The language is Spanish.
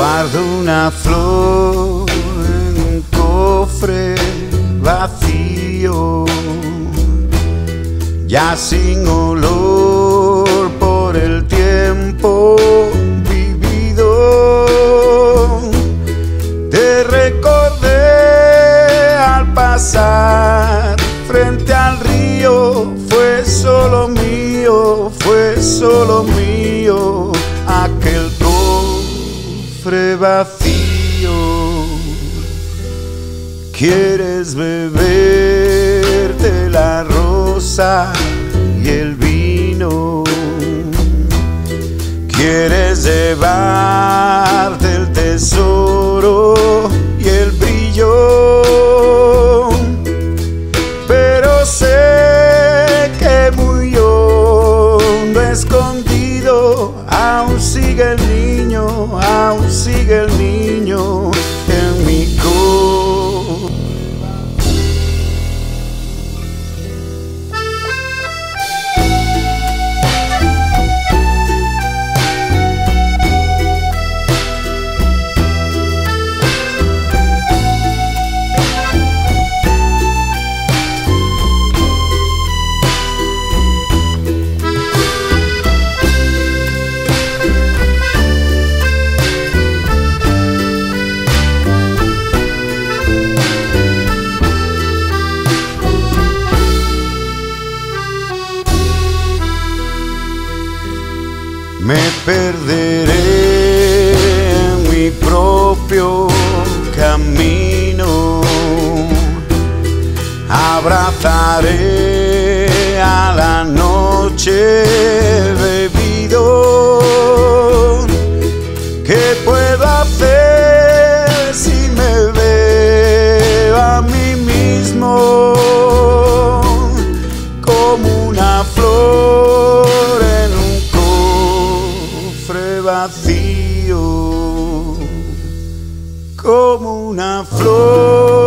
guardo una flor en un cofre vacío, ya sin olor por el tiempo vivido. Te recordé al pasar frente al río, fue solo mío, fue solo mío cofre vacío. Quieres beberte la rosa y el vino. Quieres llevarte el tesoro y el brillo. Pero sé que muy hondo escondido aún sigue el niño, aún sigue el niño Me perderé en mi propio camino. Abrazaré a la noche bebido. ¿Qué puedo hacer vacío? Como una flor